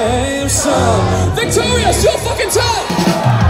same song. Victorious, your fucking tough.